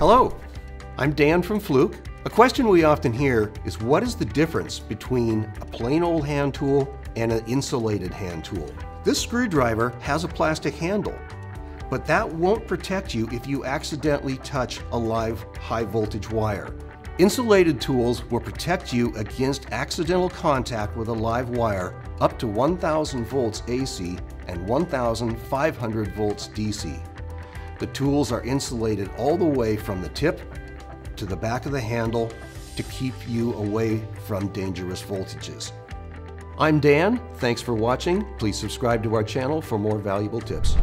Hello, I'm Dan from Fluke. A question we often hear is what is the difference between a plain old hand tool and an insulated hand tool? This screwdriver has a plastic handle, but that won't protect you if you accidentally touch a live high voltage wire. Insulated tools will protect you against accidental contact with a live wire up to 1000 volts AC and 1500 volts DC. The tools are insulated all the way from the tip to the back of the handle to keep you away from dangerous voltages. I'm Dan, thanks for watching. Please subscribe to our channel for more valuable tips.